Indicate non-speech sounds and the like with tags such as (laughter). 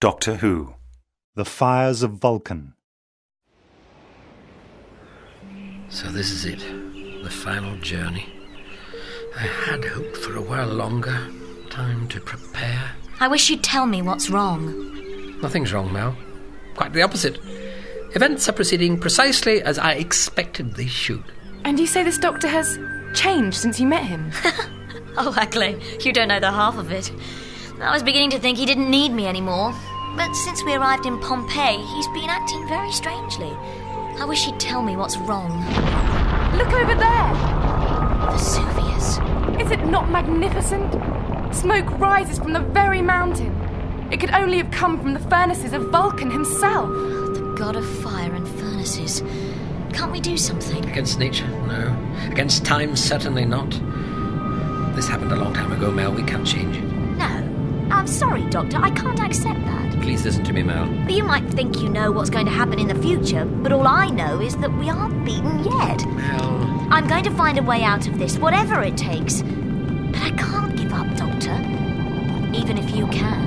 Doctor Who The Fires of Vulcan. So this is it. The final journey. I had hoped for a while longer. Time to prepare. I wish you'd tell me what's wrong. Nothing's wrong, Mel. Quite the opposite. Events are proceeding precisely as I expected they should. And you say this doctor has changed since you met him? (laughs) Oh, Hackley, you don't know the half of it. I was beginning to think he didn't need me anymore. But since we arrived in Pompeii, he's been acting very strangely. I wish he'd tell me what's wrong. Look over there! Vesuvius. Is it not magnificent? Smoke rises from the very mountain. It could only have come from the furnaces of Vulcan himself. The god of fire and furnaces. Can't we do something? Against nature? No. Against time? Certainly not. This happened a long time ago, Mel. We can't change it. I'm sorry, Doctor. I can't accept that. Please listen to me, Mel. You might think you know what's going to happen in the future, but all I know is that we aren't beaten yet. Mel. I'm going to find a way out of this, whatever it takes. But I can't give up, Doctor. Even if you can.